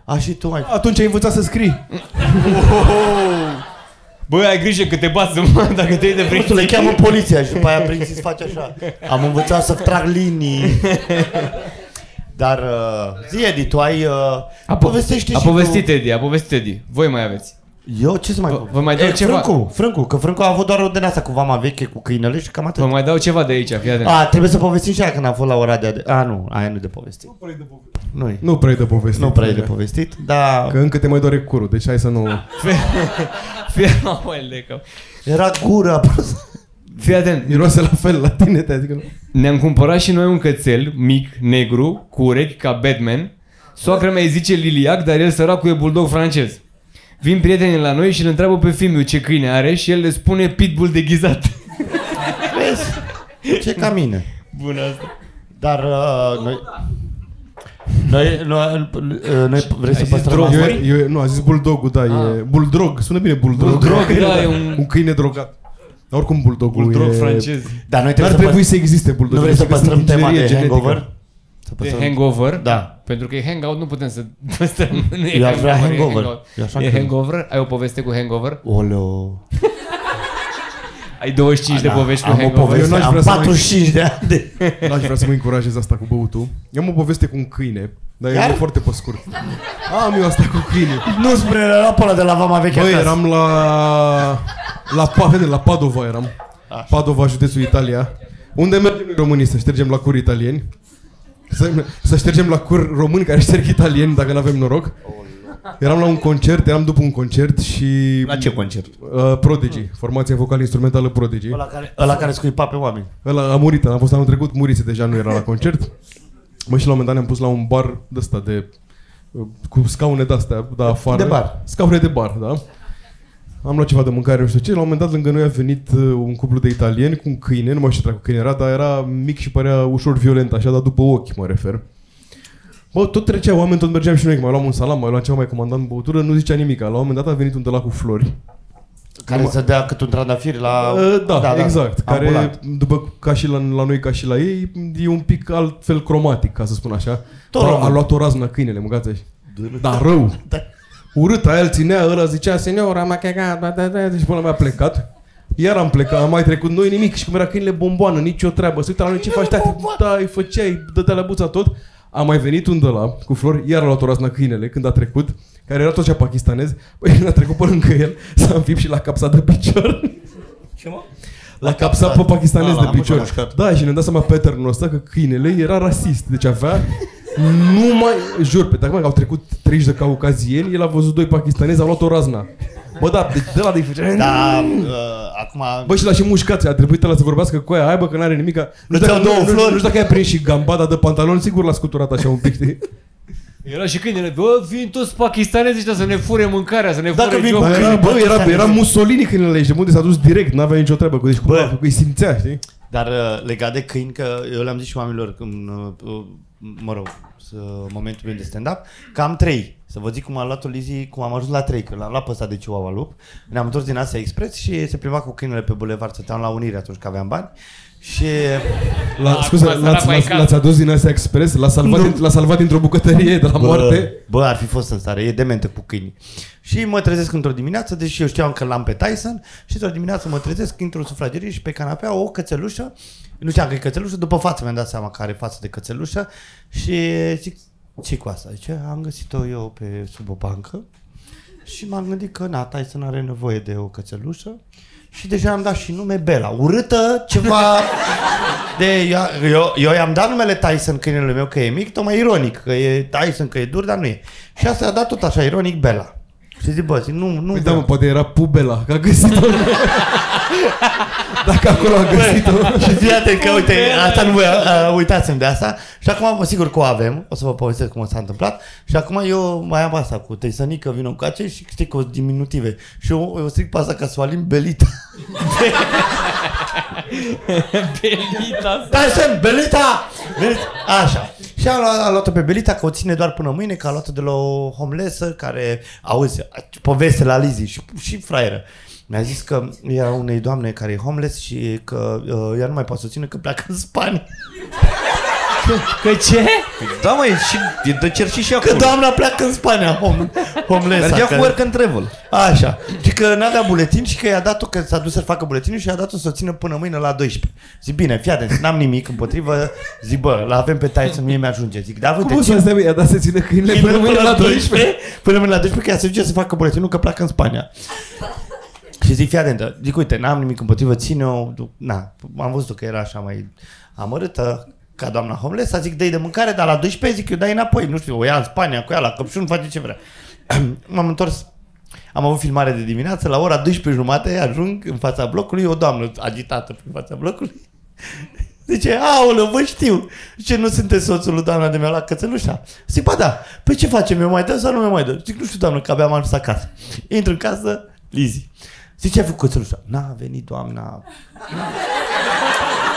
A, și tu mai... Atunci ai învățat să scrii. Bă, ai grijă că te bați mă, dacă te iei de Nu, tu le cheamă poliția și după aia prinții îți face așa. Am învățat să trag linii. Dar uh, zi, Edi, tu ai... Uh, A, po- povestește a și povestit tu. Edi, a povestit Edi. Voi mai aveți. Eu ce să mai Vă- povestesc? vă mai dau E, ceva? Frâncu, Frâncu, că Frâncu a avut doar o din asta cu vama veche, cu câinele și cam atât. Vă mai dau ceva de aici, fii atent. A, trebuie să povestim și aia când am fost la ora de... A, nu, aia nu de povestit. Nu e. Nu prea e de povestit. Nu prea e de povestit, dar Că încă te mai doare curul, deci hai să nu... Fii, Aoleu, de cap. era gura prost. Fii atent. Miroase la fel la tine, te adică nu. Ne-am cumpărat și noi un cățel mic, negru, cu urechi ca Batman. Soacra mea îi zice Liliac, dar el săracul e bulldog francez. Vin prietenii la noi și îl întreabă pe Fimiu ce câine are și el le spune pitbull deghizat. Vezi? Ce ca mine. Bună asta. Dar uh, noi... Noi, noi, uh, noi vrei să zis păstrăm drog? asta? Eu, eu, nu, a zis bulldogul, da, e... Bulldog, sună bine bulldog. Bulldog, da, e un- un câine drogat. Dar oricum bulldogul Bulldog e... francez. Dar noi N-ar trebuie să, trebui păstrăm, să existe bulldog. nu vrei să Trebuie păstrăm sunt tema de inginerie genetică. hangover? Să De păstrăm... hangover? Da. Pentru că e hangout, nu putem să păstrăm. Nu e Eu aș vrea hangover, e hangover. hangout. Eu așa E cred. hangover? Ai o poveste cu hangover? Oleo. Ai 25 de Da, povești cu am o hangover? poveste, Eu n-aș am vrea să mai- 45 de ani de... N-aș vrea să mă încurajez asta cu băutul. Eu am o poveste cu un câine, dar Iar? e foarte pe scurt. Am eu asta cu câine. Nu spre la pe ăla de la Vama Veche Băi, acasă. eram la... La, Pa- vede, la Padova eram. Padova, județul Italia. Unde mergem noi românii să ștergem la cur italieni? Să, să ștergem la cur români care șterg italieni dacă nu avem noroc. Eram la un concert, eram după un concert și... La ce concert? Uh, Prodigy, formația vocală instrumentală Prodigy. Ăla care, ăla care scuipa pe oameni. Ăla a murit, a fost anul trecut, murise deja, nu era la concert. Mă, și la un moment dat ne-am pus la un bar de ăsta de uh, cu scaune de-astea, da, afară. De bar. Scaune de bar, da. Am luat ceva de mâncare, nu știu ce. La un moment dat lângă noi a venit uh, un cuplu de italieni cu un câine, nu mai știu ce dracu câine era, dar era mic și părea ușor violent, așa, dar după ochi mă refer. Bă, tot trecea oameni, tot mergeam și noi, că mai luam un salam, mai luam ceva, mai comandam băutură, nu zicea nimic. La un moment dat a venit un de la cu flori. Care să dea cât un trandafir la... Uh, da, da, exact. Care, Ambulant. după ca și la, la noi, ca și la ei, e un pic altfel cromatic, ca să spun așa. Tot a, a român. luat o raznă câinele, măgați așa. Da, rău. Da. Urât, aia îl ținea, ăla zicea, seniora, m-a cagat, da, da, da, deci până mi-a plecat. Iar am plecat, am mai trecut noi nimic și cum era câinele bomboană, nicio treabă. Se uita la noi ce faci, tati, da, îi făceai, dădea la buța tot. A mai venit un de la cu flori, iar a luat o raznă câinele când a trecut, care era tot cea pakistanez. Păi când a trecut pe lângă el, s-a înfipt și la capsa de picior. Ce mă? L-a capsat pe pakistanez Ăla, de am văzut, picior. am mușcat. Da, și ne-am dat seama pattern-ul ăsta că câinele era rasist. Deci avea nu mai, jur, pe dacă au trecut 30 de caucazieni, el a văzut doi pakistanezi, au luat o razna. Bă, da, deci de la de făcea... Da, uh, acum... Bă, și l-a și mușcat, a trebuit ăla să vorbească cu aia, hai bă, că n-are nimic. Nu știu Îți dacă, iau două nu, nu, flori. nu știu dacă ai prins și gambada de pantalon, sigur l-a scuturat așa un pic, știi? Era și câinele, bă, vin toți pakistanezi ăștia să ne fure mâncarea, să ne Dacă fure vin jocul. cu Bă, era, câini, bă, era, pakistanezi. era Mussolini când le de unde s-a dus direct, n-avea nicio treabă cu deci cum Bă. a făcut, îi simțea, știi? Dar uh, legat de câini, că eu le-am zis și oamenilor când, uh, uh, mă rog, să, momentul meu de stand-up, că am trei. Să vă zic cum am luat-o Lizzy, cum am ajuns la trei, că l-am luat pe ăsta de Chihuahua Lup. Ne-am întors din Asia Express și se plimba cu câinele pe bulevard, stăteam la Unire atunci că aveam bani. Și La, Acum scuze, săracul l-ați, ai l-ați, cal. l-ați adus din Asia Express, l-a salvat, Nu. din, l-a salvat dintr-o bucătărie de la moarte. Bă, ar fi fost în stare, e dementă cu câini. Și mă trezesc într-o dimineață, deși eu știam că l-am pe Tyson, și într-o dimineață mă trezesc într-o sufragerie și pe canapea o cățelușă, nu știam că e cățelușă, după față mi-am dat seama că are față de cățelușă și zic, ce cu asta? Zice, am găsit-o eu pe sub o bancă și m-am gândit că na, Tyson are nevoie de o cățelușă și deja am dat și nume Bela. Urâtă, ceva de... Eu, eu, eu i-am dat numele Tyson câinele meu că e mic, tocmai ironic, că e Tyson, că e dur, dar nu e. Și asta a dat tot așa, ironic Bela. Și zic, bă, zic, nu, nu Păi da, vreau. mă, poate era Pubela, că a găsit-o. Dacă acolo a găsit-o. și fii atent că, uite, asta nu voi, uh, uitați-mi de asta. Și acum, mă sigur că o avem, o să vă povestesc cum s-a întâmplat. Și acum eu mai am asta cu Tăisănică, vină cu acei și știi că o diminutive. Și eu, eu stric pe asta ca să o alim Belita. Belita. Tyson, Belita! Belita! Așa. Și am luat, am luat-o pe Belita, că o ține doar până mâine, că a luat-o de la o homelessă care, auzi, poveste la Lizzy și, și fraieră. Mi-a zis că era unei doamne care e homeless și că uh, ea nu mai poate să o țină că pleacă în Spania. Că ce? Da, mă, e și e de cerci și Că acolo. doamna pleacă în Spania, hom, homeless. Mergea cu work and travel. Așa. Și că n-avea buletin și că i-a dat-o, că s-a dus să facă buletinul și i-a dat-o să o țină până mâine la 12. Zic, bine, fii atent, n-am nimic împotrivă. Zic, bă, l avem pe Tyson, mie mi-ajunge. Zic, da, uite, Cum să stai, bă, i-a dat să ține câinele până mâine la 12? Până mâine la 12, ca să duce să facă buletinul că pleacă în Spania. Și zic, fii atent, zic, uite, n-am nimic împotrivă, ține-o, du- na, am văzut că era așa mai amărâtă ca doamna homeless, zic, dă de mâncare, dar la 12 zic, eu dai înapoi, nu știu, o ia în Spania cu ea la căpșun, face ce vrea. M-am întors, am avut filmare de dimineață, la ora 12 jumate ajung în fața blocului, o doamnă agitată prin fața blocului. Zice, aoleu, vă știu. Zice, nu sunteți soțul lui doamna de mea la cățelușa? Zic, ba da. Păi ce facem? Eu mai dă sau nu mi mai dă? Zic, nu știu, doamnă, că abia am ajuns acasă. Intru în casă, Lizi. Zic, ce ai făcut cățelușa? N-a venit doamna.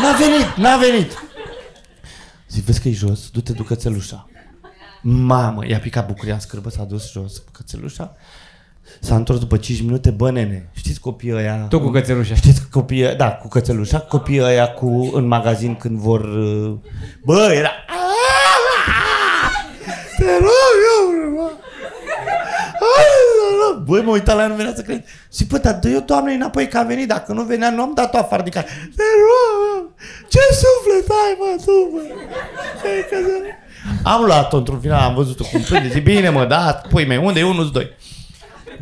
N-a venit, n-a venit. Zic, vezi că e jos, du-te, du cățelușa. Mamă, i-a picat bucuria în scârbă, s-a dus jos cu cățelușa. S-a întors după 5 minute, bă, nene, știți copiii ăia... Tot cu cățelușa. Știți copiii, da, cu cățelușa, copiii ăia cu, în magazin când vor... uh, Bă, era... Te rog eu, bă. Băi, mă uitam la ea, nu venea să cred. Și bă, dar dă eu doamne înapoi că a venit, dacă nu venea, nu am dat-o afară din casă. Te rog, eu. Ce suflet ai, mă, tu, bă? Ce căză- Am luat-o într-un final, am văzut-o cum plânge, zic, bine mă, da, pui mei, unde e unul, doi.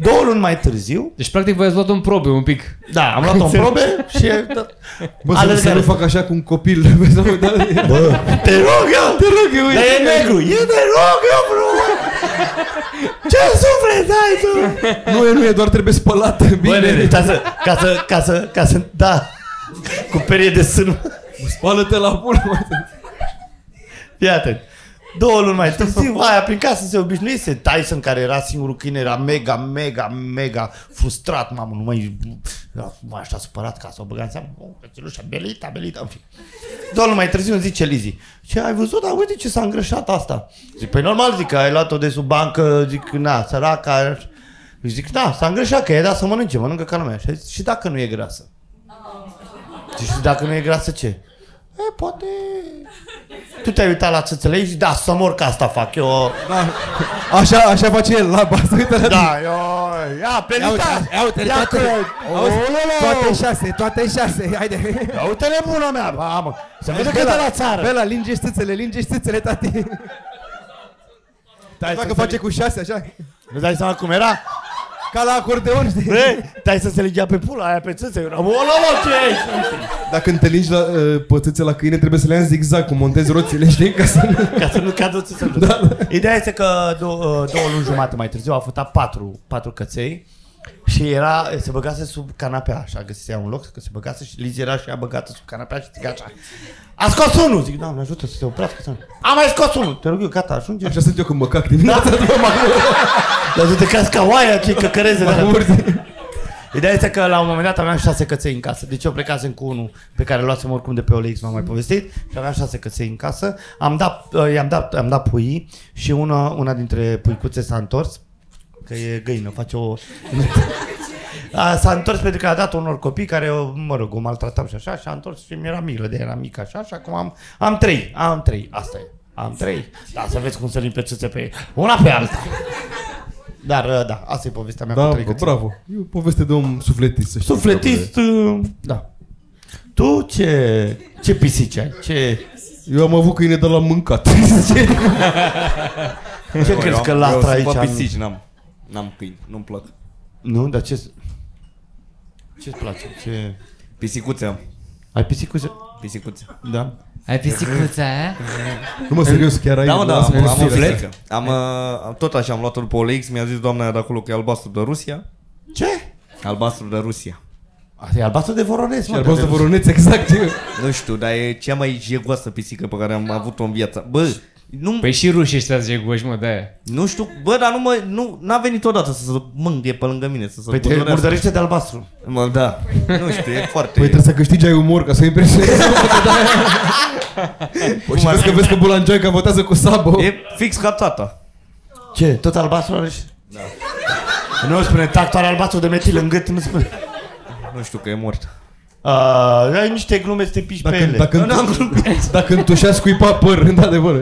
Două luni mai târziu, Deci, practic, voi ați luat în probe un pic. da, am luat-o în probe și... Bă, să, Alergare. să nu fac așa cu un copil. Vezi, să mă dau- Bă, te rog eu! Te rog eu, Dar e uite. negru, e te rog eu, bro! Ce suflet ai tu? Nu e, nu e, doar trebuie spălată. Bă, Bine. nene, ca să, ca să, ca să, ca să, da, cu perie de sân. Spală-te la pulă. mă. Fii atent. Două luni mai târziu, aia prin casă se obișnuise. Tyson, care era singurul câine, era mega, mega, mega frustrat. Mamă, nu mai... Era mai așa supărat ca să o băga în seamă. Oh, cățelușa, belita, belita, în fine. Două luni mai târziu îmi zice Lizzy. Ce ai văzut? Dar uite ce s-a îngrășat asta. Zic, păi normal, zic, că ai luat-o de sub bancă, zic, na, săraca. Zic, da, s-a îngrășat, că e dat să mănânce, mănâncă ca lumea. Și, a zis, și dacă nu e grasă? Zic, și dacă nu e grasă, ce? E, poate... Tu te-ai uitat la țâțele ei și da, să mor că asta fac eu. Da. Așa, așa face el, la asta, uite la Da, eu... Ia, pe Ia uite, ia uite, ia toate, că... auzi, Ololo! toate șase, toate șase, haide. Ia uite nebuna mea, mamă. Să vedem că de la țară. Bela, linge stâțele, linge stâțele, tati. Dai Dacă să face cu șase, așa. Nu dați seama cum era? Ca la acordeon, știi? Bă, dai să se legea pe pula aia pe țâțe. Eu eram, o, lo, lo, ce e aici? Dacă te lingi la uh, pățâțe la câine, trebuie să le ia în zigzag, cum montezi roțile, știi? Ca să nu... Ca să nu cadă țâțe. Da, da. Ideea este că două, uh, două luni jumate mai târziu au făcut patru, patru căței și era, se băgase sub canapea, așa, găsisea un loc, că se băgase și Liz era și ea băgată sub canapea și zic așa. A scos unul! Zic, doamne, ajută să se oprească. Să... A mai scos unul! Te rog eu, gata, ajunge. Așa sunt eu când mă cac dimineața. Da. Dar tu te cazi ca oaia, ce căcăreze. Mă de urzi. Ideea este că la un moment dat aveam șase căței în casă. Deci eu plecasem cu unul pe care îl luasem oricum de pe OLX, m-am mai povestit. Și aveam șase căței în casă. Am dat, uh, i-am dat, am dat pui și una, una dintre puicuțe s-a întors. Că e găină, face o... A, s-a întors pentru că a dat unor copii care, mă rog, o maltratam și așa și a întors și mi-era milă de ea, era mică așa și acum am, am trei, am trei, asta e, am trei. Da, să vezi cum să pe țâțe pe una pe alta. Dar, uh, da, asta e povestea mea cu Da, trei bă, căței. bravo. E o poveste de om sufletist, să știi. Sufletist, uh, da. Tu ce, ce pisici ai? Ce, Eu am avut câine de la mâncat. ce crezi că latră aici? Eu sunt în- pe pisici, n-am, n-am câini, nu-mi plac. Nu, dar ce... Ce-ți place? Ce... Pisicuțe am, Ai pisicuțe? pisicuțe. Da. Ai pisicuța aia? nu mă, serios, chiar ai... Da, mă, da, lasă-mă am, în am o suflet. pisică. Am, uh, tot așa, am luat-o după OLX, mi-a zis doamna aia de acolo că e albastru de Rusia. Ce? Albastru de Rusia. Asta e albastru de voronez, Și mă. albastru de- voroneț, exact. e. Nu știu, dar e cea mai jegoasă pisică pe care am avut-o în viața. Bă, nu, Păi și rușii ăștia jegoși, mă, de-aia. nu știu, bă, dar nu mă, nu, n-a venit odată să se mângâie pe lângă mine, să se Păi te budurească. murdărește de albastru. Mă, da, nu știu, e foarte... Păi trebuie să câștigi ai umor ca să impresionezi. Păi și vezi că vezi că Bulanjoica votează cu Sabo. E fix ca tata. Ce? Tot albastru are și... Da. Nu spune tactul are albastru de metil în gât, nu spune. Nu știu că e mort. Uh, ai niște glume să te piși pe Dacă, ele. dacă, dacă întușea scuipa păr, într-adevăr.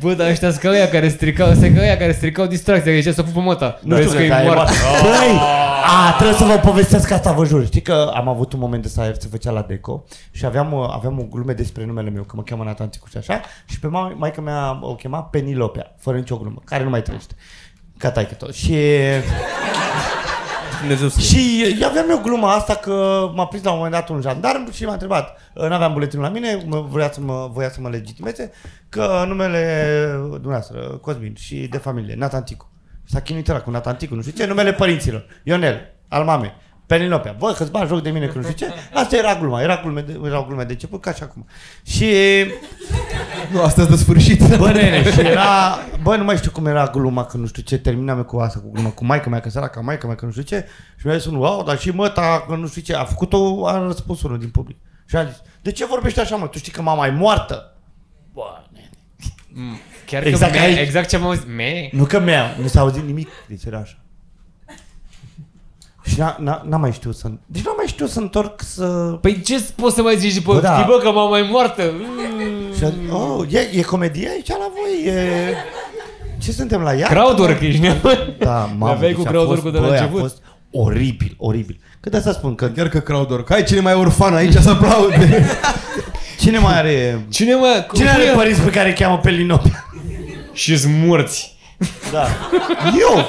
Bă, dar ăștia sunt ca ăia care stricau, sunt ca ăia care stricau distracția, că zicea să pupă măta. Nu Vezi știu că e dar moart. Băi, a, trebuie să vă povestesc asta, vă jur. Știi că am avut un moment de să se făcea la Deco și aveam, uh, aveam o glume despre numele meu, că mă cheamă Nathan Ticu și așa, și pe ma- maica mea o chema Penilopea, fără nicio glumă, care nu mai trăiește. Ca taică tot. Și, Dumnezeu să și aveam eu gluma asta că m-a prins la un moment dat un jandarm și m-a întrebat, n-aveam buletinul la mine, mă, voia, să mă, voia să mă legitimeze, că numele dumneavoastră, Cosmin și de familie, Nathan Ticu. S-a chinuit ăla cu Nathan Ticu, nu știu ce, numele părinților, Ionel, al mamei, Penilopea. Bă, că-ți bagi joc de mine, că nu știu ce. Asta era gluma, era glume de, era glume de început, ca și acum. Și Nu, asta de sfârșit. Bă, nene, și era... Bă, nu mai știu cum era gluma, că nu știu ce, terminam eu cu asta, cu gluma, cu maica mea, că săraca maica mea, că nu știu ce. Și mi-a zis unul, au, dar și măta, că nu știu ce. A făcut-o, a răspuns unul din public. Și a zis, de ce vorbești așa, mă? Tu știi că mama e moartă? Bă, nene. Chiar Exact că me, aici. exact ce am auzit. Me? Nu că mea, nu s-a auzit nimic, deci era așa. Și n-a, n-a, n-am mai știut să... Deci n-am mai știut să întorc să... Păi ce poți să mai zici după? Bă, Bă, da. Știi, bă, că mama e moartă? Mm. Și a, oh, e, e comedie aici la voi? E... Ce suntem la ea? Crowdwork ești, ne? Da, mamă, aveai cu deci a crowdwork-ul fost- de la băi, început. a fost oribil, oribil. Că de asta spun că Chiar că crowdwork. Hai, cine mai e orfan aici să aplaude. cine mai are... Cine mă? Cine are părinți pe care îi cheamă pe Linopia? Și morți. Da. Eu!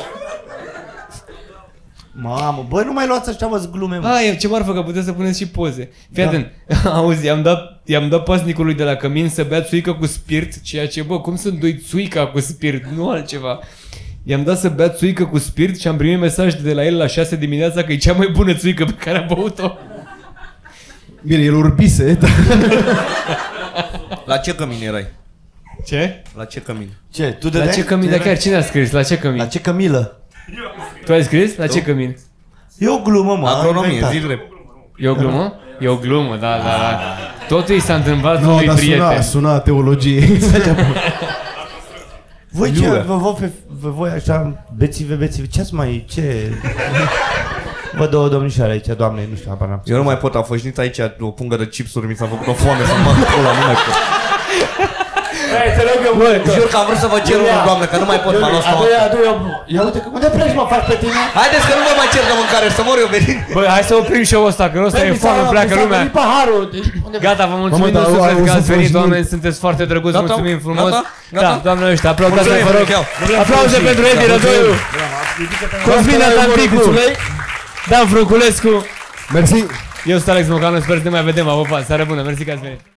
Mamă, bă, nu mai luați așa, mă, glume, mă. A, e ce marfă că puteți să puneți și poze. Fii Da. atent. Auzi, i-am dat, i-am dat pasnicului de la cămin să bea țuică cu spirit, ceea ce, bă, cum sunt doi țuica cu spirit, nu altceva. I-am dat să bea țuică cu spirit și am primit mesaj de la el la 6 dimineața că e cea mai bună țuică pe care am băut-o. Bine, el urbise, dar... La ce cămin erai? Ce? La ce cămin? Ce, tu La dădeai? ce cămin? Dar chiar cine a scris? La ce cămin? La ce cămilă? Tu ai scris? La ce cămin? E o glumă, mă. am Agronomie, inventat. zi drept. E o glumă? E o glumă, da, da, da. Totul i s-a întâmplat Nu, unui dar suna, prieten. suna teologie. Voi ce, Iurea. vă, vă, pe, vă, voi așa, bețive, bețive, ce-ați mai, ce... Vă două domnișoare aici, doamne, nu știu, habar n-am. Eu nu mai pot, am fășnit aici o pungă de chipsuri, mi s-a făcut o foame să mă pula, nu mai pot. Hai, te rog eu, băi. Jur că am vrut să vă cer unul, doamnă, că nu mai pot, m-a luat Adu, adu, eu. Ia uite, că unde pleci, mă, faci pe tine? Haideți că nu vă mai cer de mâncare, să mor eu venit. Bă, hai să oprim show-ul ăsta, că ăsta e foame, pleacă lumea. paharul. Deci, unde Gata, vă mulțumim Mamă, din dar suflet au că ați auzit venit, fost oameni, sunteți foarte drăguți, Gata? mulțumim frumos. Gata? Gata? Da, doamnele ăștia, aplaudați Mulțumim, vă rog. Michel. Aplauze pentru Edi Rădoiu, Cosmin Atanticu, Dan Fruculescu. Mersi. Eu sunt Alex Mocanu, sper să ne mai vedem, vă pa, seară bună, mersi că ați venit.